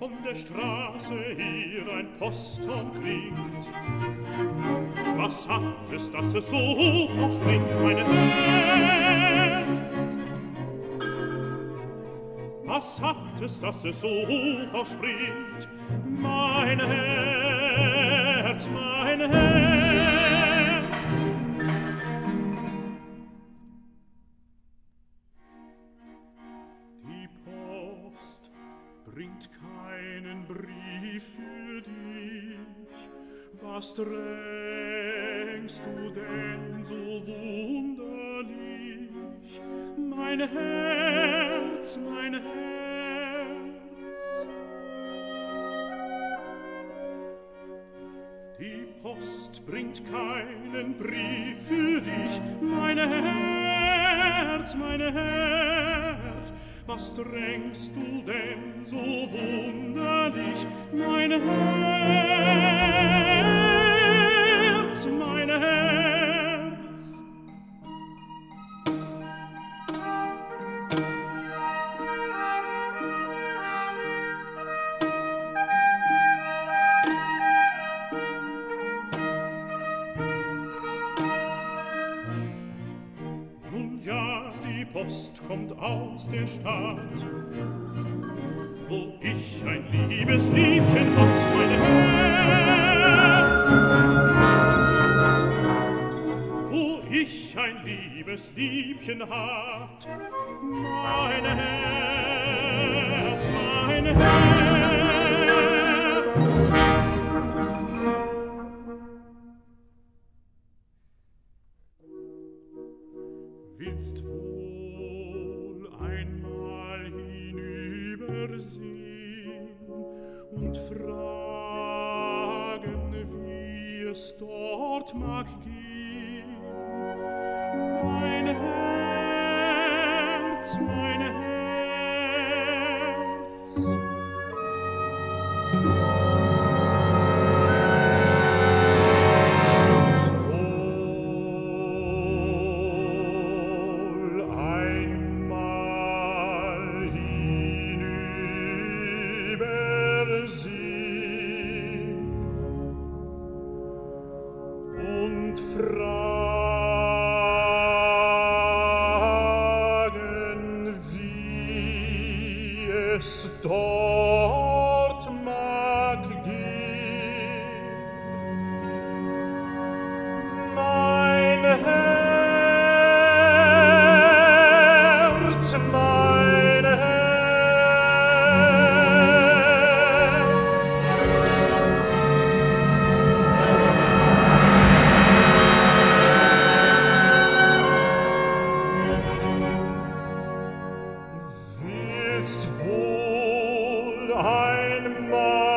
von der Straße hier ein Posthorn klingt. Was hat es, dass es so hoch aufspringt, meine Herz? Was hat es, dass es so hoch aufspringt, mein Herz, mein Herz? für dich. Was drängst du denn so wunderlich? Mein Herz, mein Herz. Die Post bringt keinen Brief für dich, mein Herz, mein Herz was drängst du denn so wunderlich, mein Herr? Post kommt aus der Stadt, wo ich ein liebes Liebchen hat, mein Herz. Wo ich ein liebes Liebchen hat, mein Herz, mein Herz. Willst wohl es dort mag gehen. Mein Herz, mein Herz, stort mein Heimat.